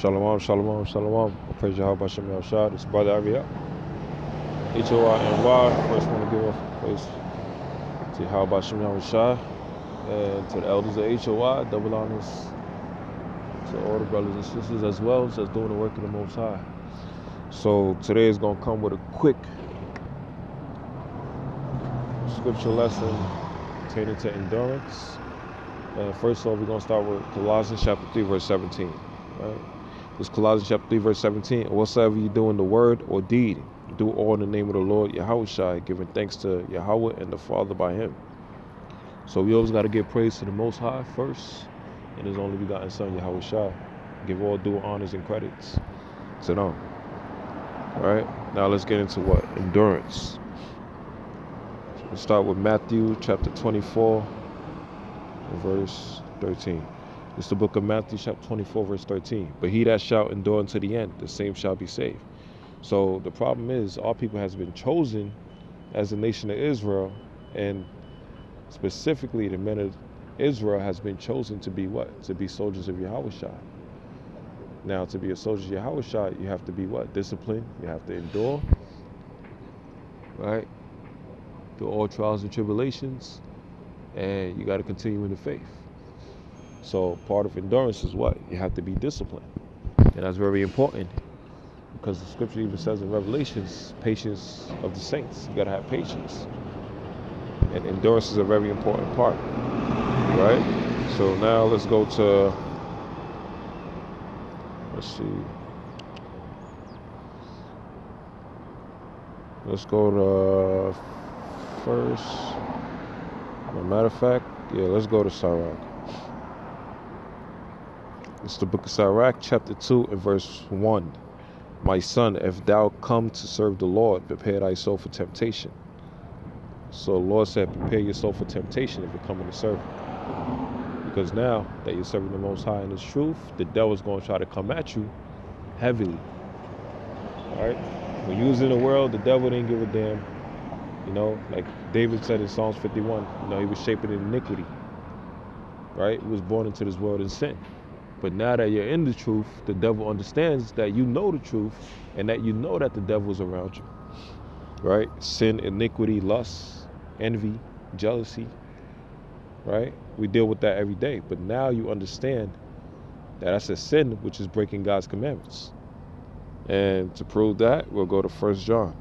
Shalom, shalom, shalom. I praise Yahweh Shem Shah. This brother Ahrayah. H-O-I-N-Y. First want to give a praise to Yahweh Shem Shah and to the elders of HOI. Double honors to all the brothers and sisters as well as doing the work of the Most High. So today is going to come with a quick scripture lesson pertaining to endurance. And first of all, we're going to start with Colossians chapter 3, verse 17. Right? This Colossians chapter 3, verse 17. Whatsoever you do in the word or deed, do all in the name of the Lord Yahweh giving thanks to Yahweh and the Father by him. So we always got to give praise to the Most High first, and His only begotten Son Yahweh Shai. Give all due honors and credits to them. All right, now let's get into what endurance. We'll start with Matthew chapter 24, verse 13. It's the book of Matthew, chapter 24, verse 13. But he that shall endure unto the end, the same shall be saved. So the problem is, all people has been chosen as the nation of Israel, and specifically the men of Israel has been chosen to be what? To be soldiers of Yahweh Now, to be a soldier of Yahweh you have to be what? Disciplined. You have to endure, right? Through all trials and tribulations, and you got to continue in the faith. So part of endurance is what? You have to be disciplined. And that's very important because the scripture even says in Revelations, patience of the saints. You got to have patience. And endurance is a very important part. Right? So now let's go to, let's see. Let's go to first. Matter of fact, yeah, let's go to Sirach. It's the book of Sirach, chapter 2, and verse 1. My son, if thou come to serve the Lord, prepare thyself for temptation. So the Lord said, prepare yourself for temptation if you're coming to serve. Because now that you're serving the Most High in His truth, the devil's going to try to come at you heavily. All right? When you was in the world, the devil didn't give a damn. You know, like David said in Psalms 51, you know, he was shaping in iniquity. Right? He was born into this world in sin. But now that you're in the truth, the devil understands that you know the truth and that you know that the devil is around you. Right? Sin, iniquity, lust, envy, jealousy. Right? We deal with that every day. But now you understand that that's a sin which is breaking God's commandments. And to prove that, we'll go to First John.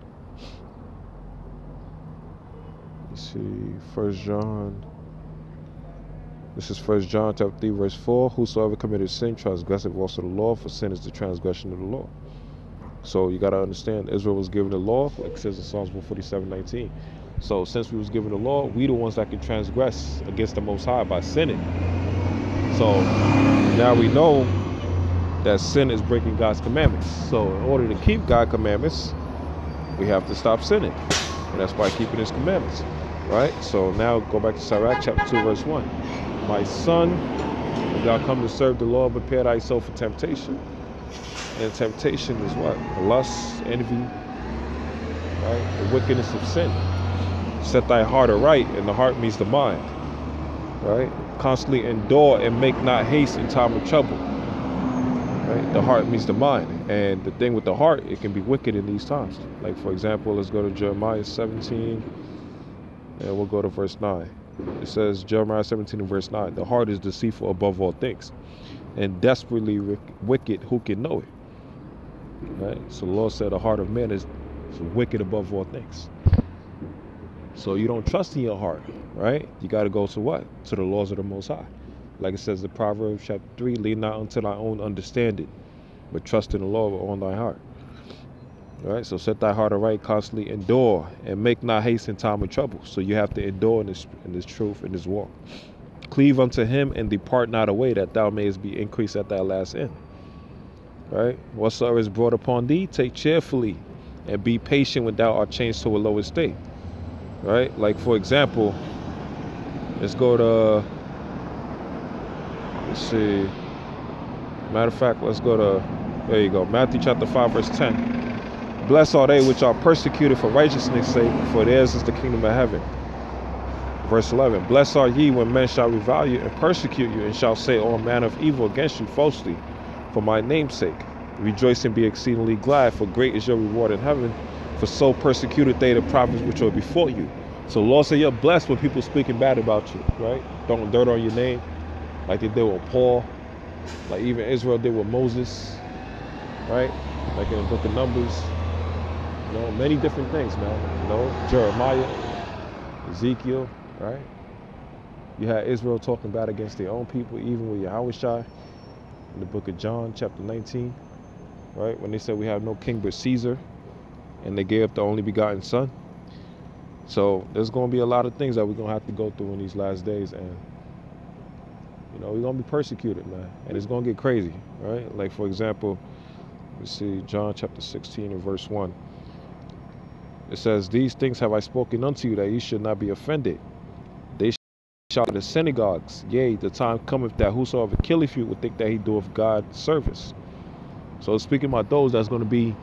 Let's see, First John this is First John chapter 3, verse 4. Whosoever committed sin transgresseth also the law, for sin is the transgression of the law. So you gotta understand Israel was given the law, like it says in Psalms 147, 19. So since we was given the law, we the ones that can transgress against the most high by sinning. So now we know that sin is breaking God's commandments. So in order to keep God's commandments, we have to stop sinning. And that's by keeping his commandments. Right? So now go back to Sirach chapter 2, verse 1 my son, thou come to serve the Lord, prepare thyself for temptation. And temptation is what? Lust, envy, right? The wickedness of sin. Set thy heart aright, and the heart means the mind. Right? Constantly endure and make not haste in time of trouble. Right? The heart means the mind. And the thing with the heart, it can be wicked in these times. Like for example, let's go to Jeremiah 17, and we'll go to verse 9. It says, Jeremiah 17 and verse 9, the heart is deceitful above all things and desperately wicked. Who can know it? Right? So the Lord said, the heart of man is, wicked above all things. So you don't trust in your heart, right? You got to go to what? To the laws of the Most High. Like it says in Proverbs chapter 3, lean not unto thy own understanding, but trust in the Lord all thy heart. All right, so set thy heart aright, constantly endure, and make not haste in time of trouble. So you have to endure in this in this truth, in this walk. Cleave unto him and depart not away, that thou mayest be increased at thy last end. Right? Whatsoever is brought upon thee, take cheerfully, and be patient when thou art changed to a lower state. Right? Like for example, let's go to let's see. Matter of fact, let's go to there you go, Matthew chapter 5, verse 10. Blessed are they which are persecuted for righteousness' sake, for theirs is the kingdom of heaven. Verse 11 Blessed are ye when men shall revile you and persecute you, and shall say all manner of evil against you falsely for my name's sake. Rejoice and be exceedingly glad, for great is your reward in heaven. For so persecuted they the prophets which were before you. So Lord said you're blessed when people speaking bad about you, right? Throwing dirt on your name, like they did with Paul, like even Israel did with Moses, right? Like in the book of Numbers. Know, many different things, man. You know, Jeremiah, Ezekiel, right? You had Israel talking bad against their own people, even with Yahushua in the book of John, chapter 19, right? When they said we have no king but Caesar, and they gave up the only begotten son. So there's going to be a lot of things that we're going to have to go through in these last days, and you know we're going to be persecuted, man, and it's going to get crazy, right? Like for example, let's see John chapter 16 and verse one. It says, "These things have I spoken unto you, that you should not be offended." They shall the synagogues, yea, the time cometh that whosoever killeth you would think that he doeth God service. So speaking about those that's going to be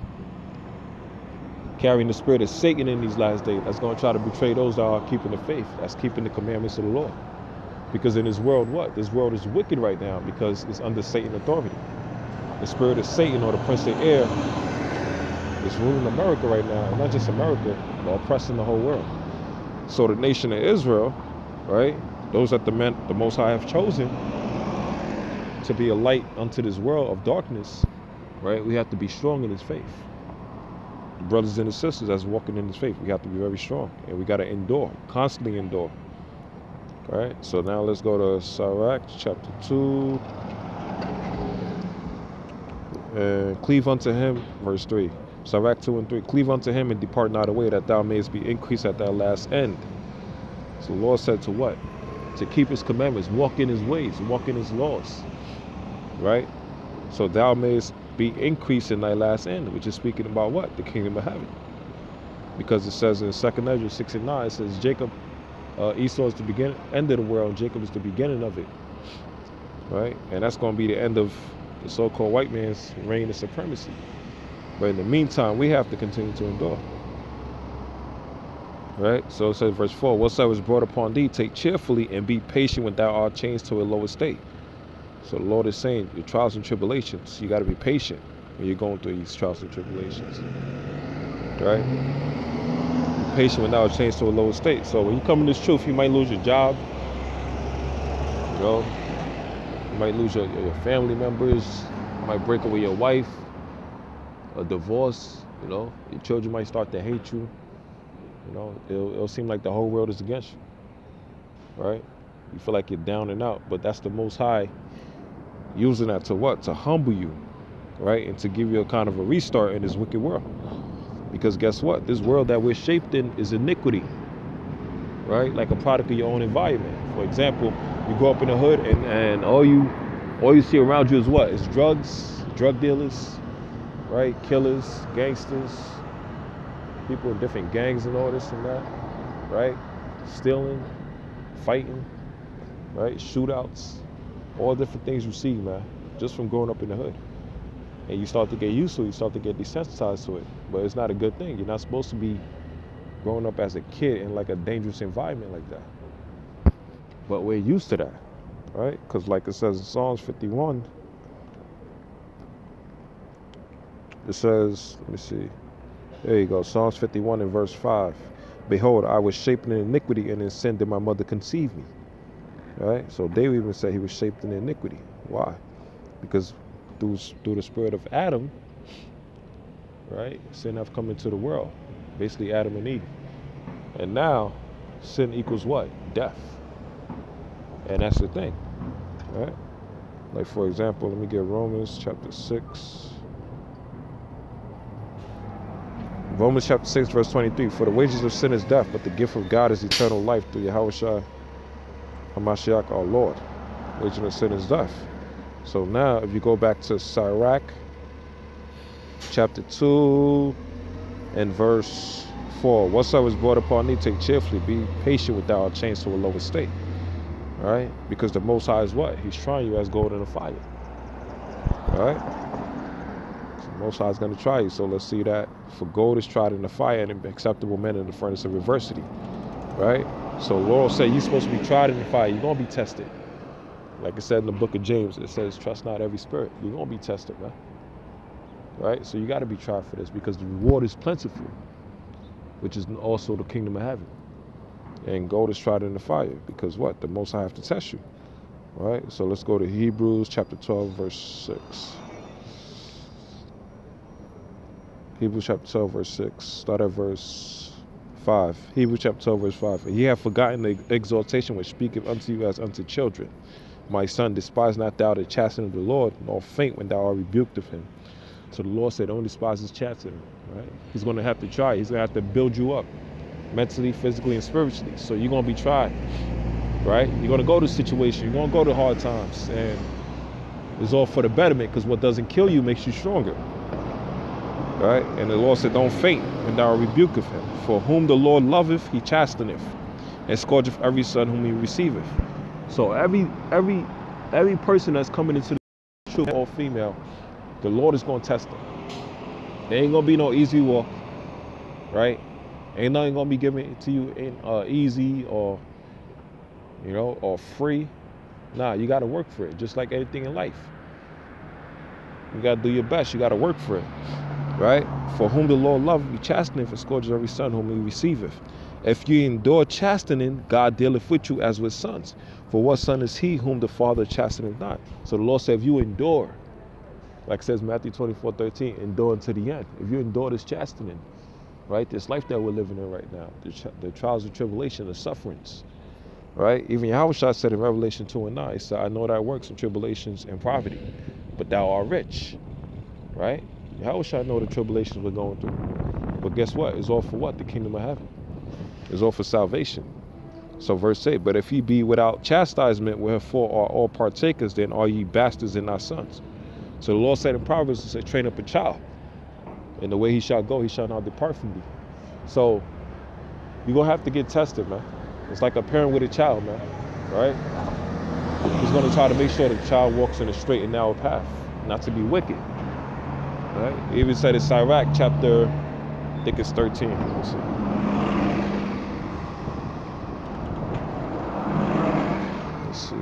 carrying the spirit of Satan in these last days. That's going to try to betray those that are keeping the faith. That's keeping the commandments of the Lord. Because in this world, what? This world is wicked right now because it's under Satan authority. The spirit of Satan or the prince of air is ruling America right now. And not just America, but oppressing the whole world. So the nation of Israel, right? Those that the men, the Most High have chosen to be a light unto this world of darkness, right? We have to be strong in His faith brothers and sisters that's walking in His faith. We have to be very strong and we got to endure, constantly endure. All right, so now let's go to Sirach chapter 2. And cleave unto him, verse 3. Sirach 2 and 3. Cleave unto him and depart not away, that thou mayest be increased at thy last end. So the Lord said to what? To keep his commandments, walk in his ways, walk in his laws. Right? So thou mayest be increased in thy last end, which is speaking about what? The kingdom of heaven. Because it says in Second Esdras 6 and 9, it says Jacob, uh, Esau is the beginning, end of the world, Jacob is the beginning of it. Right? And that's going to be the end of the so-called white man's reign of supremacy. But in the meantime, we have to continue to endure. Right? So it says verse 4, Whatsoever is brought upon thee, take cheerfully and be patient when thou art changed to a lower state. So the Lord is saying, your trials and tribulations, you got to be patient when you're going through these trials and tribulations. Right? Be patient when thou that change to a lower state. So when you come in this truth, you might lose your job. You know, you might lose your, your family members. You might break away your wife. A divorce. You know, your children might start to hate you. You know, it'll, it'll seem like the whole world is against you. Right? You feel like you're down and out, but that's the Most High using that to what? To humble you, right? And to give you a kind of a restart in this wicked world. Because guess what? This world that we're shaped in is iniquity, right? Like a product of your own environment. For example, you grow up in the hood and, and all you all you see around you is what? It's drugs, drug dealers, right? Killers, gangsters, people in different gangs and all this and that, right? Stealing, fighting, right? Shootouts, all different things you see, man, just from growing up in the hood. And you start to get used to it, you start to get desensitized to it. But it's not a good thing. You're not supposed to be growing up as a kid in like a dangerous environment like that. But we're used to that, right? Because like it says in Psalms 51, it says, let me see. There you go, Psalms 51 and verse 5. Behold, I was shaped in iniquity, and in sin did my mother conceive me. Right? So David even said he was shaped in iniquity. Why? Because through, through the spirit of Adam, right, sin have come into the world. Basically Adam and Eve. And now sin equals what? Death. And that's the thing. Right? Like for example, let me get Romans chapter 6. Romans chapter 6, verse 23. For the wages of sin is death, but the gift of God is eternal life through Yahweh Hamashiach our Lord. Wages of sin is death. So now, if you go back to Sirach, chapter 2, and verse 4, whatsoever is brought upon thee, take cheerfully, be patient with thou change to a lower state. All right? Because the Most High is what? He's trying you as gold in a fire. All right? Most High is going to try you. So let's see that. For gold is tried in the fire and acceptable men in the furnace of adversity. Right? So Laurel said you're supposed to be tried in the fire. You're going to be tested. Like it said in the book of James, it says, trust not every spirit. You're going to be tested, man. Right? So you got to be tried for this because the reward is plentiful, which is also the kingdom of heaven. And gold is tried in the fire because what? The most I have to test you. Right? So let's go to Hebrews chapter 12, verse 6. Hebrews chapter 12, verse 6. Start at verse 5. Hebrews chapter 12, verse 5. And ye have forgotten the exhortation which speaketh unto you as unto children. My son, despise not thou the chastening of the Lord, nor faint when thou art rebuked of him. So the Lord said, don't despise his chastening, right? He's going to have to try. He's going to have to build you up mentally, physically, and spiritually. So you're going to be tried, right? You're going to go to situations. You're going to go to hard times. And it's all for the betterment because what doesn't kill you makes you stronger. Right? And the Lord said, Don't faint when thou rebuketh him. For whom the Lord loveth, he chasteneth, and scourgeth every son whom he receiveth. So every every every person that's coming into the truth, all female, the Lord is gonna test them. There ain't gonna be no easy walk, right? Ain't nothing gonna be given to you in uh, easy or you know or free. Nah, you gotta work for it, just like anything in life. You gotta do your best. You gotta work for it right? For whom the Lord loveth, he chasteneth and scourges every son whom he receiveth. If you endure chastening, God dealeth with you as with sons. For what son is he whom the Father chasteneth not? So the Lord said, if you endure, like says Matthew 24, 13, endure unto the end. If you endure this chastening, right? This life that we're living in right now, the, the trials and tribulation, the sufferings, right? Even Yahweh said in Revelation 2 and 9, he said, I know thy works and tribulations and poverty, but thou art rich, right? I know the tribulations we're going through? But guess what? It's all for what? The kingdom of heaven. It's all for salvation. So verse 8, but if ye be without chastisement, wherefore are all partakers, then are ye bastards and not sons. So the Lord said in Proverbs, He said, train up a child. And the way he shall go, he shall not depart from thee. So you're going to have to get tested, man. It's like a parent with a child, man. Right? He's going to try to make sure the child walks in a straight and narrow path, not to be wicked. Right? He even said in Sirach chapter, I think it's 13. Let see. Let's see.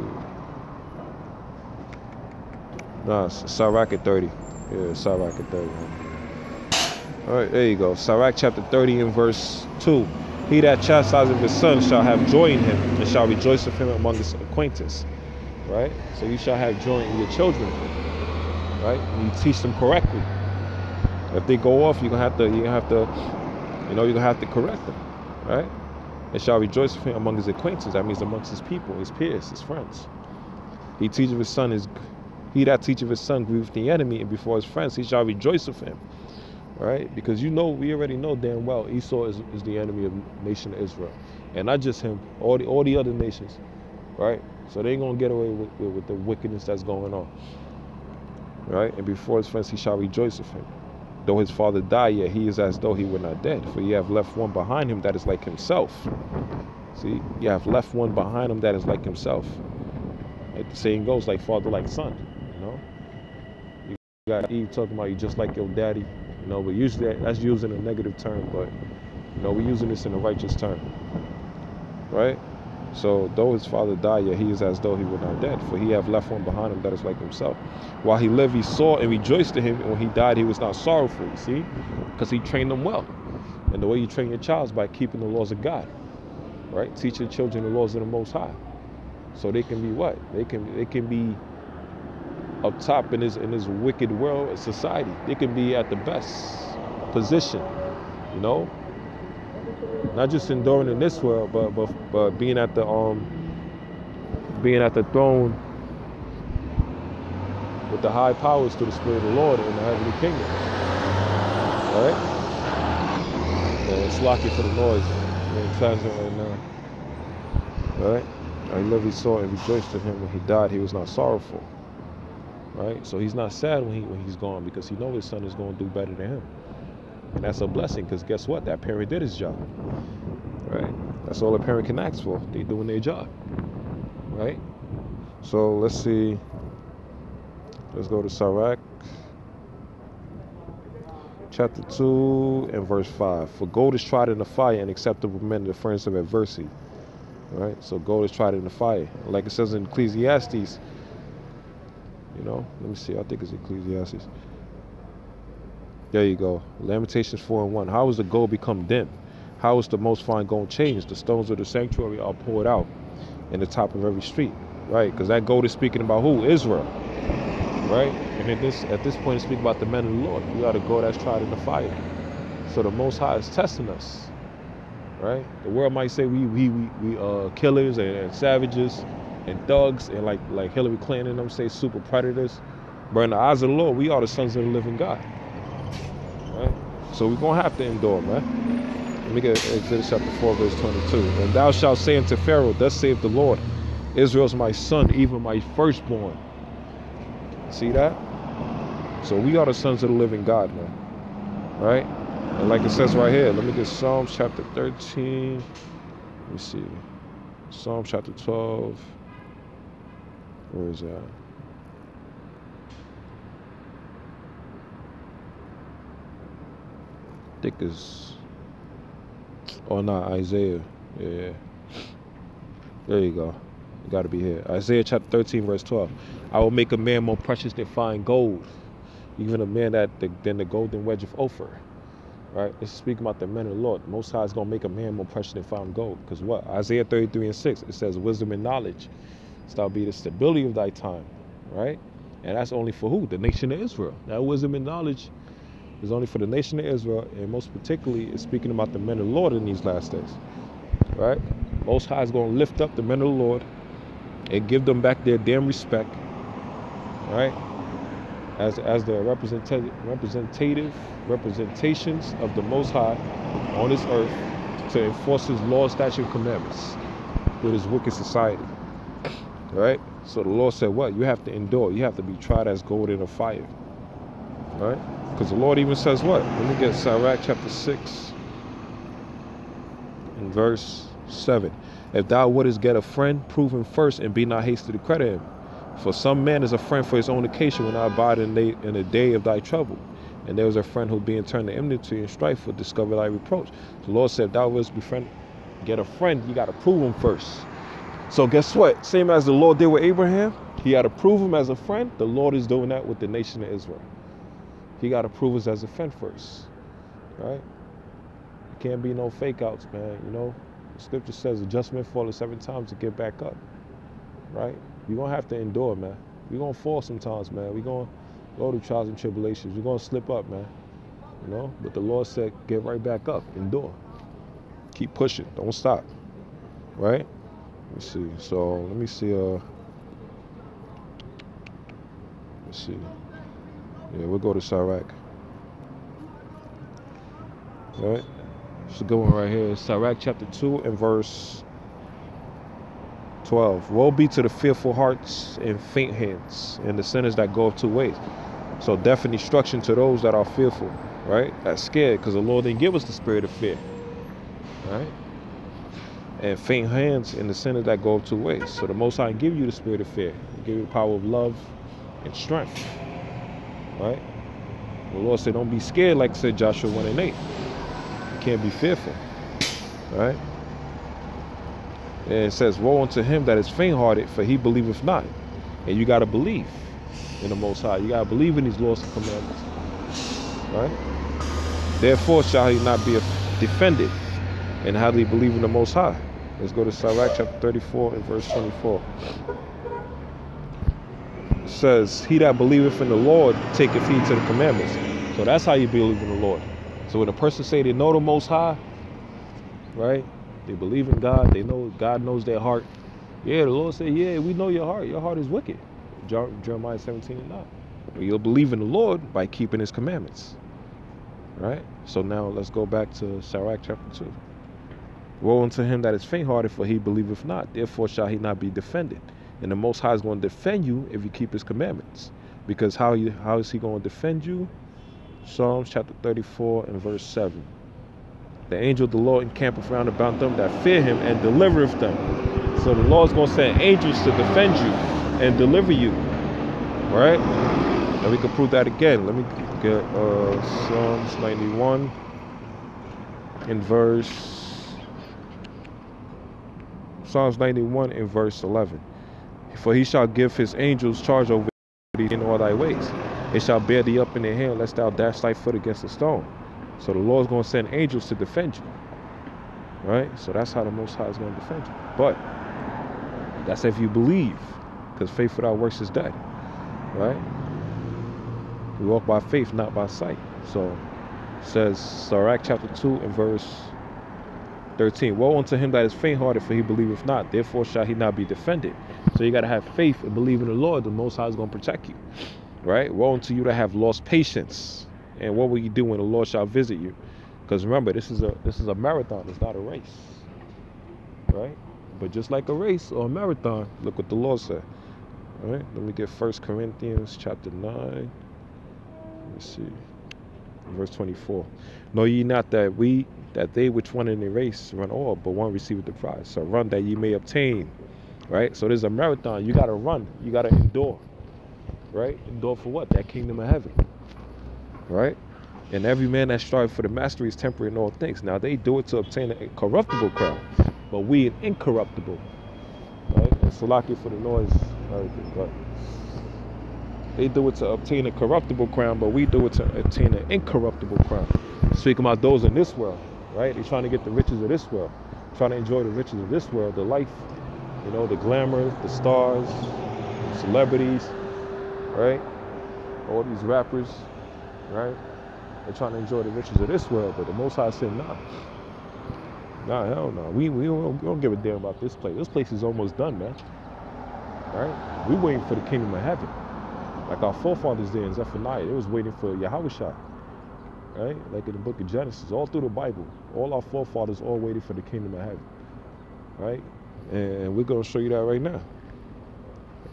No, Sirach at 30. Yeah, Sirach at 30. All right, there you go. Sirach chapter 30 and verse 2. He that chastiseth his son shall have joy in him, and shall rejoice with him among his acquaintance. Right? So you shall have joy in your children. Right? You teach them correctly. If they go off, you're gonna have to you gonna have to, you know, you're gonna have to correct them, right? And shall rejoice with him among his acquaintances. That means amongst his people, his peers, his friends. He teacheth his son is he that teacheth his son grieveth the enemy, and before his friends he shall rejoice with him. Right? Because you know, we already know damn well Esau is, is the enemy of nation of Israel. And not just him, all the all the other nations. Right? So they ain't gonna get away with, with, with the wickedness that's going on. Right? And before his friends he shall rejoice with him. Though his father die, yet he is as though he were not dead. For you have left one behind him that is like himself. See, you have left one behind him that is like himself. Like the saying goes, like father, like son. You know, you got Eve talking about you just like your daddy. You know, but usually that's using a negative term, but you know, we're using this in a righteous term, right? So though his father died, yet he is as though he were not dead, for he have left one behind him that is like himself. While he lived, he saw and rejoiced to him, and when he died, he was not sorrowful, you see? Because he trained them well. And the way you train your child is by keeping the laws of God. Right? Teach your children the laws of the most high. So they can be what? They can they can be up top in this in this wicked world society. They can be at the best position, you know, not just enduring in this world, but but but being at the um being at the throne with the high powers to the Spirit of the Lord in the heavenly kingdom. All right? And it's lucky for the noise. I'm translating right now. All right? I love he saw and rejoiced to him when he died. He was not sorrowful. Right? So he's not sad when he when he's gone because he knows his son is going to do better than him. And that's a blessing because guess what? That parent did his job. Right? That's all a parent can ask for. They doing their job. Right? So let's see. Let's go to Sirach. Chapter 2 and verse 5. For gold is tried in the fire and acceptable men the furnace of adversity. Right? So gold is tried in the fire. Like it says in Ecclesiastes, you know, let me see, I think it's Ecclesiastes. There you go. Lamentations 4 and 1. How is the gold become dim? How is the most fine gold changed? The stones of the sanctuary are poured out in the top of every street. Right? Because that gold is speaking about who? Israel. Right? And at this at this point it's speaking about the men of the Lord. We are the gold that's tried in the fire. So the most high is testing us. Right? The world might say we we we, we uh killers and, and savages and thugs and like like Hillary Clinton and them say super predators. But in the eyes of the Lord, we are the sons of the living God. So we're gonna have to endure, man. Let me get Exodus chapter 4, verse 22. And thou shalt say unto Pharaoh, Thus saith the Lord, Israel's my son, even my firstborn. See that? So we are the sons of the living God, man. Right? And like it says right here, let me get Psalms chapter 13. Let me see. Psalm chapter 12. Where is that? Think it's oh uh, not Isaiah. Yeah. There you go. You gotta be here. Isaiah chapter 13, verse 12. I will make a man more precious than fine gold, even a man that than the golden wedge of Ophir. Right? It's speaking about the men of the Lord. Most High is gonna make a man more precious than fine gold. Because what? Isaiah 33 and 6, it says wisdom and knowledge shall be the stability of thy time. Right? And that's only for who? The nation of Israel. That wisdom and knowledge is only for the nation of Israel, and most particularly is speaking about the men of the Lord in these last days. Right? Most High is going to lift up the men of the Lord and give them back their damn respect. Right? As as the representative representative representations of the Most High on this earth to enforce His law, statute, and commandments with His wicked society. Right? So the Lord said, "What? You have to endure. You have to be tried as gold in a fire." Right? Because the Lord even says what? Let me get Sirach chapter 6 and verse 7. If thou wouldest get a friend, prove him first and be not hasty to credit him. For some man is a friend for his own occasion when I abide in the, in the day of thy trouble. And there was a friend who being turned to enmity and strife would discover thy reproach. The Lord said, if thou wouldst befriend, get a friend, you got to prove him first. So guess what? Same as the Lord did with Abraham, he had to prove him as a friend. The Lord is doing that with the nation of Israel he got to prove us as a friend first, right? It can't be no fake outs, man. You know, scripture says adjustment fall seven times to get back up, right? You're gonna have to endure, man. We're gonna fall sometimes, man. We're gonna go through trials and tribulations. We're gonna slip up, man. You know, but the Lord said, get right back up, endure. Keep pushing, don't stop, right? Let me see. So let me see. Uh, let's see. Yeah, we'll go to Sirach. All right. It's a good one right here. Sirach chapter 2 and verse 12. Woe be to the fearful hearts and faint hands and the sinners that go two ways. So death and destruction to those that are fearful, right? That's scared because the Lord didn't give us the spirit of fear. Right? And faint hands and the sinners that go two ways. So the Most High give you the spirit of fear. He give you the power of love and strength. Right? The Lord said, don't be scared, like said Joshua 1 and 8. You can't be fearful. Right? And it says, Woe unto him that is faint hearted, for he believeth not. And you got to believe in the Most High. You got to believe in these laws and commandments. Right? Therefore shall he not be defended. And he believe in the Most High? Let's go to Sirach chapter 34 and verse 24 says, He that believeth in the Lord taketh heed to the commandments. So that's how you believe in the Lord. So when a person say they know the Most High, right? They believe in God. They know God knows their heart. Yeah, the Lord said, yeah, we know your heart. Your heart is wicked. Jeremiah 17 and 9. But you'll believe in the Lord by keeping his commandments. Right? So now let's go back to Sirach chapter 2. Woe unto him that is faint-hearted, for he believeth not. Therefore shall he not be defended. And the Most High is going to defend you if you keep His commandments. Because how, you, how is He going to defend you? Psalms chapter 34 and verse 7. The angel of the Lord encampeth round about them that fear Him and delivereth them. So the Lord is going to send angels to defend you and deliver you. All right? And we can prove that again. Let me get uh, Psalms 91 in verse Psalms 91 in verse 11. For he shall give his angels charge over thee in all thy ways. They shall bear thee up in their hand, lest thou dash thy foot against a stone. So the Lord's going to send angels to defend you. Right? So that's how the Most High is going to defend you. But that's if you believe, because faith without works is dead. Right? We walk by faith, not by sight. So says Sirach chapter 2 and verse 13. Woe unto him that is faint hearted, for he believeth not. Therefore shall he not be defended. So you got to have faith and believe in the Lord. The Most High is going to protect you. Right? Woe unto you that have lost patience. And what will you do when the Lord shall visit you? Because remember, this is a this is a marathon. It's not a race. Right? But just like a race or a marathon, look what the Lord said. All right? Let me get First Corinthians chapter 9. Let's see. Verse 24. Know ye not that we that they which won in the race run all, but one receiveth the prize. So run that ye may obtain. Right? So there's a marathon. You gotta run. You gotta endure. Right? Endure for what? That kingdom of heaven. Right? And every man that strives for the mastery is temporary in all things. Now they do it to obtain a corruptible crown, but we an incorruptible. Right? And Salaki for the noise, everything. But they do it to obtain a corruptible crown, but we do it to obtain an incorruptible crown. Speaking about those in this world, right? They're trying to get the riches of this world, trying to enjoy the riches of this world, the life, you know, the glamour, the stars, celebrities, right? All these rappers, right? They're trying to enjoy the riches of this world, but the Most High said, nah. Nah, hell no. We, we, don't, we don't give a damn about this place. This place is almost done, man. Right? We waiting for the kingdom of heaven. Like our forefathers did in Zephaniah, they was waiting for Yahweh right? Like in the book of Genesis, all through the Bible, all our forefathers all waited for the kingdom of heaven, right? And we're going to show you that right now.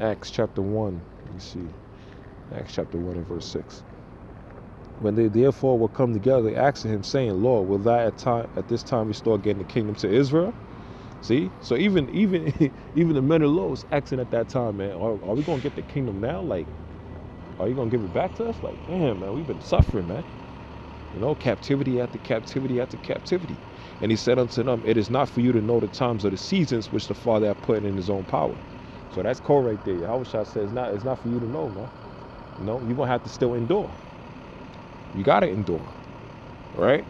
Acts chapter 1, let me see. Acts chapter 1 and verse 6. When they therefore will come together, they asked him, saying, Lord, will thou at, time, at this time restore again the kingdom to Israel? See? So even even even the men of law was asking at that time, man, are, are we going to get the kingdom now? Like, are you going to give it back to us? Like, damn, man, we've been suffering, man. You know, captivity after captivity after captivity. And he said unto them, It is not for you to know the times or the seasons which the Father hath put in his own power. So that's core right there. Yahushua says, not, it's not for you to know, man. You know, you're going to have to still endure. You got to endure. Right?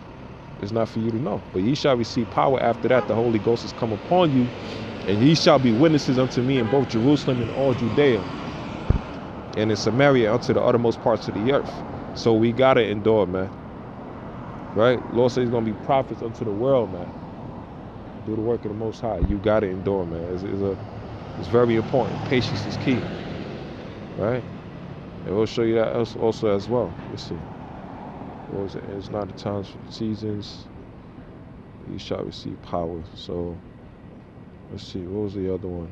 It's not for you to know. But ye shall receive power after that. The Holy Ghost has come upon you. And ye shall be witnesses unto me in both Jerusalem and all Judea. And in Samaria unto the uttermost parts of the earth. So we got to endure, man. Right? Lord says he's going to be prophets unto the world, man. Do the work of the Most High. You got to endure, man. It's, it's, a, it's very important. Patience is key. Right? And we'll show you that also as well. Let's see. What was it? It's not the times for the seasons. You shall receive power. So, let's see. What was the other one?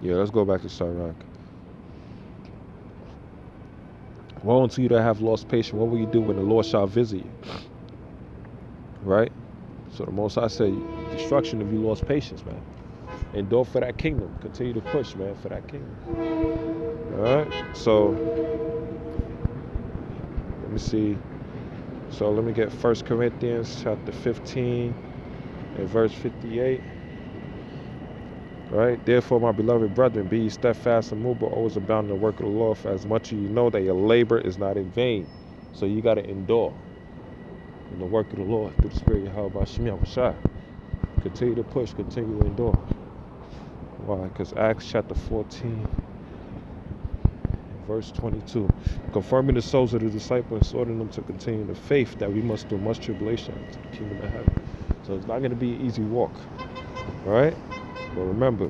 Yeah, let's go back to Sirach. Woe unto you that have lost patience. What will you do when the Lord shall visit you? Right? So the most I say, destruction if you lost patience, man. Endure for that kingdom. Continue to push, man, for that kingdom. Alright? So let me see. So let me get First Corinthians chapter 15 and verse 58. Right? Therefore, my beloved brethren, be ye steadfast and move, but always abound in the work of the Lord, for as much as you know that your labor is not in vain. So you got to endure in the work of the Lord through the Spirit of Yahweh Shemiyah Continue to push, continue to endure. Why? Because Acts chapter 14, verse 22, confirming the souls of the disciples, exhorting them to continue the faith that we must do much tribulation to the kingdom of heaven. So it's not going to be an easy walk. Right? But remember,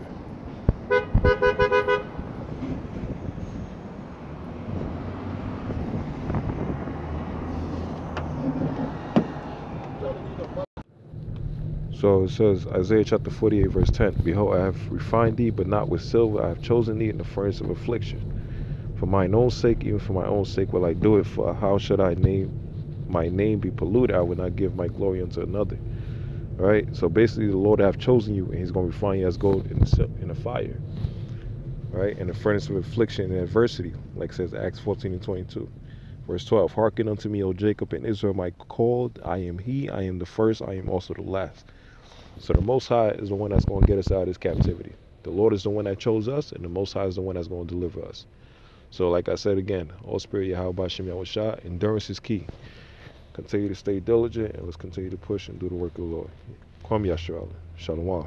So it says, Isaiah chapter 48, verse 10 Behold, I have refined thee, but not with silver. I have chosen thee in the furnace of affliction. For mine own sake, even for my own sake, will I do it. For how should I name my name be polluted? I will not give my glory unto another right? So basically, the Lord have chosen you, and He's going to refine you as gold in the, in the fire, right? In the furnace of affliction and adversity, like says Acts 14 and 22. Verse 12 Hearken unto me, O Jacob and Israel, my called. I am He, I am the first, I am also the last. So the Most High is the one that's going to get us out of this captivity. The Lord is the one that chose us, and the Most High is the one that's going to deliver us. So, like I said again, all spirit Yahweh Bashem Yahushua, endurance is key. Continue to stay diligent and let's continue to push and do the work of the Lord. Kwam Yasharal. Shalom.